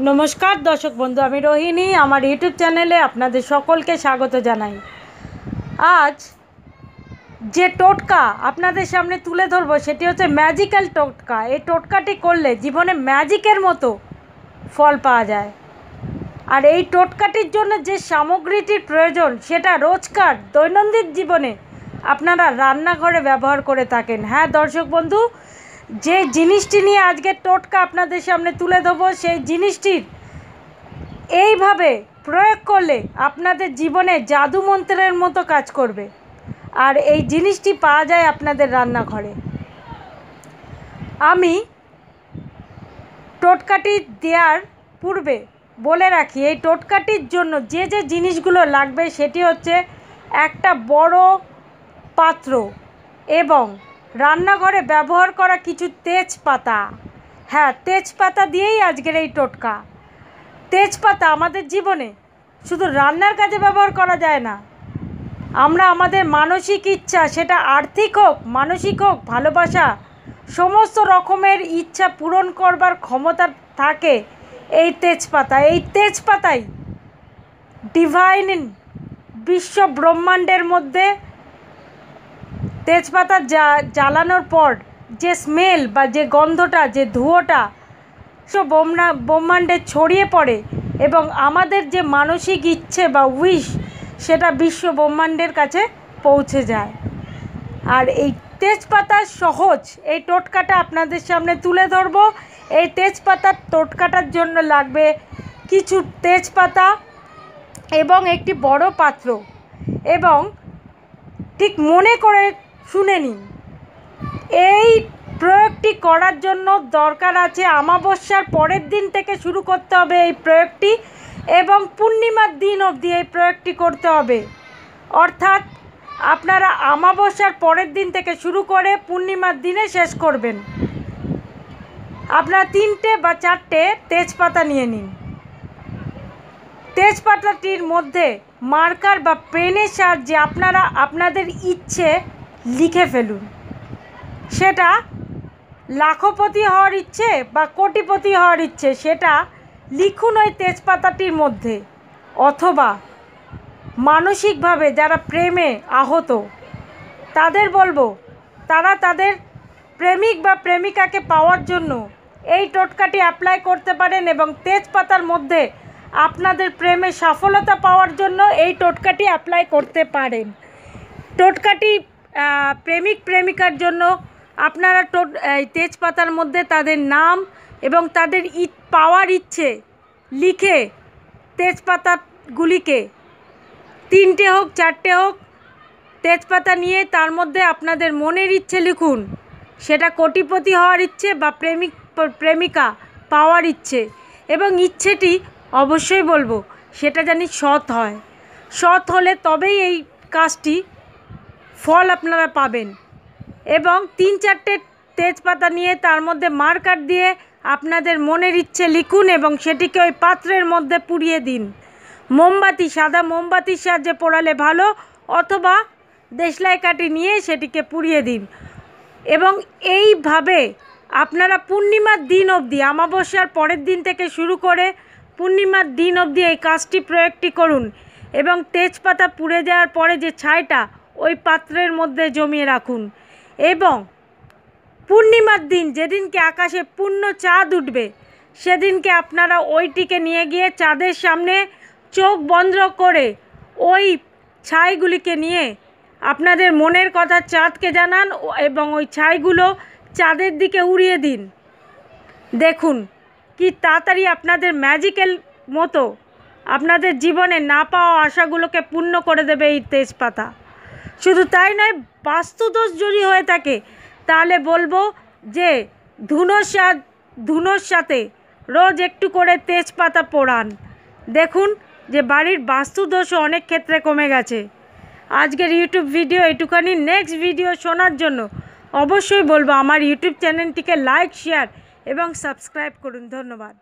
নমস্কার দর্শক বন্ধু, আমি রোহিণী, আমার ইউটিউব চ্যানেলে আপনাদের সকলকে স্বাগত জানাই। আজ যে টোটকা আপনাদের সামনে তুলে ধরবো, সেটি হচ্ছে ম্যাজিক্যাল টোটকা। এই টোটকাটি করলে জীবনে ম্যাজিকের মতো ফল পাওয়া যায়। আর এই টোটকাটির জন্য যে সামগ্রীটির প্রয়োজন, সেটা রোজকার দৈনন্দিন জীবনে আপনারা রান্নাঘরে ব্যবহার করে থাকেন। হ্যাঁ দর্শক বন্ধু যে জিনিসটি নিয়ে আজকে টোটকা আপনাদের সামনে তুলে দেবো সেই জিনিসটির এইভাবে প্রয়োগ করলে আপনাদের জীবনে জাদু মন্ত্রের মতো কাজ করবে। আর এই জিনিসটি পাওয়া যায় আপনাদের রান্নাঘরে। আমি টোটকাটি দেওয়ার পূর্বে বলে রাখি, এই টোটকাটির জন্য যে যে জিনিসগুলো লাগবে সেটি হচ্ছে একটা বড় পাত্র এবং রান্নাঘরে ব্যবহার করা কিছু তেজপাতা। হ্যাঁ তেজপাতা দিয়েই আজকের এই টোটকা। তেজপাতা আমাদের জীবনে শুধু রান্নার কাজে ব্যবহার করা যায় না। আমরা আমাদের মানসিক ইচ্ছা, সেটা আর্থিক হোক, মানসিক হোক, ভালোবাসা, সমস্ত রকমের ইচ্ছা পূরণ করবার ক্ষমতা থাকে এই তেজপাতা। এই তেজপাতাই ডিভাইন বিশ্ব ব্রহ্মাণ্ডের মধ্যে তেজপাতা জ্বালানোর পর যে স্মেল বা যে গন্ধটা, যে ধুয়োটা সব ব্রহ্মা ব্রহ্মাণ্ডে ছড়িয়ে পড়ে এবং আমাদের যে মানসিক ইচ্ছে বা উইশ সেটা বিশ্ব ব্রহ্মাণ্ডের কাছে পৌঁছে যায়। আর এই তেজপাতার সহজ, এই টোটকাটা আপনাদের সামনে তুলে ধরবো। এই তেজপাতার টোটকাটার জন্য লাগবে কিছু তেজপাতা এবং একটি বড় পাত্র এবং ঠিক মনে করে শুনে নিন। এই প্রয়োগটি করার জন্য দরকার আছে আমাবস্যার পরের দিন থেকে শুরু করতে হবে এই প্রয়োগটি এবং পূর্ণিমার দিন অবধি এই প্রয়োগটি করতে হবে। অর্থাৎ আপনারা আমাবস্যার পরের দিন থেকে শুরু করে পূর্ণিমার দিনে শেষ করবেন। আপনারা তিনটে বা চারটে তেজপাতা নিয়ে নিন। তেজপাতাটির মধ্যে মার্কার বা পেনের সাহায্যে আপনারা আপনাদের ইচ্ছে লিখে ফেলুন। সেটা লাখপতি হওয়ার ইচ্ছে বা কোটিপতি হওয়ার ইচ্ছে, সেটা লিখুন ওই তেজপাতাটির মধ্যে। অথবা মানসিকভাবে যারা প্রেমে আহত, তাদের বলব, তারা তাদের প্রেমিক বা প্রেমিকাকে পাওয়ার জন্য এই টোটকাটি অ্যাপ্লাই করতে পারেন এবং তেজপাতার মধ্যে আপনাদের প্রেমে সফলতা পাওয়ার জন্য এই টোটকাটি অ্যাপ্লাই করতে পারেন। টোটকাটি প্রেমিক প্রেমিকার জন্য আপনারা টোট এই তেজপাতার মধ্যে তাদের নাম এবং তাদের ই পাওয়ার ইচ্ছে লিখে তেজপাতাগুলিকে তিনটে হোক, চারটে হোক, তেজপাতা নিয়ে তার মধ্যে আপনাদের মনের ইচ্ছে লিখুন। সেটা কোটিপতি হওয়ার ইচ্ছে বা প্রেমিক প্রেমিকা পাওয়ার ইচ্ছে। এবং ইচ্ছেটি অবশ্যই বলব, সেটা জানি সৎ হয়। সৎ হলে তবেই এই কাজটি ফল আপনারা পাবেন। এবং তিন চারটে তেজপাতা নিয়ে তার মধ্যে মার্কার দিয়ে আপনাদের মনের ইচ্ছে লিখুন এবং সেটিকে ওই পাত্রের মধ্যে পুড়িয়ে দিন। মোমবাতি, সাদা মোমবাতির সাহায্যে পোড়ালে ভালো, অথবা দেশলাই কাঠি নিয়ে সেটিকে পুড়িয়ে দিন। এবং এইভাবে আপনারা পূর্ণিমার দিন অবধি, অমাবস্যার পরের দিন থেকে শুরু করে পূর্ণিমার দিন অবধি এই কাজটি প্রয়োগটি করুন। এবং তেজপাতা পুড়ে যাওয়ার পরে যে ছাইটা ওই পাত্রের মধ্যে জমিয়ে রাখুন। এবং পূর্ণিমার দিন যেদিনকে আকাশে পূর্ণ চাঁদ উঠবে, সেদিনকে আপনারা ওইটিকে নিয়ে গিয়ে চাঁদের সামনে চোখ বন্ধ করে ওই ছাইগুলিকে নিয়ে আপনাদের মনের কথা চাঁদকে জানান এবং ওই ছাইগুলো চাঁদের দিকে উড়িয়ে দিন। দেখুন কি তাড়াতাড়ি আপনাদের ম্যাজিক্যাল মতো আপনাদের জীবনে না পাওয়া আশাগুলোকে পূর্ণ করে দেবে এই তেজপাতা। শুধু তাই নয়, বাস্তুদোষ যদি হয়ে থাকে, তাহলে বলব যে ধুনোর সা ধুনোর সাথে রোজ একটু করে তেজপাতা পোড়ান। দেখুন যে বাড়ির বাস্তুদোষও অনেক ক্ষেত্রে কমে গেছে। আজকের ইউটিউব ভিডিও এটুখানি। নেক্সট ভিডিও শোনার জন্য অবশ্যই বলব আমার ইউটিউব চ্যানেলটিকে লাইক, শেয়ার এবং সাবস্ক্রাইব করুন। ধন্যবাদ।